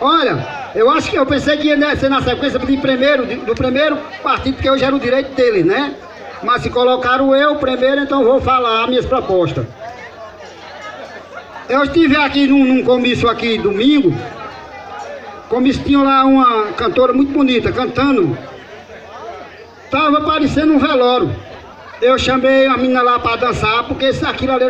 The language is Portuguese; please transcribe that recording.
Olha, eu acho que eu pensei que ia ser na sequência de primeiro, do primeiro partido, porque hoje era o direito dele, né? Mas se colocaram eu primeiro, então vou falar minhas propostas. Eu estive aqui num, num comício aqui domingo, comício tinha lá uma cantora muito bonita cantando. Tava parecendo um velório. Eu chamei a menina lá para dançar, porque aquilo ali era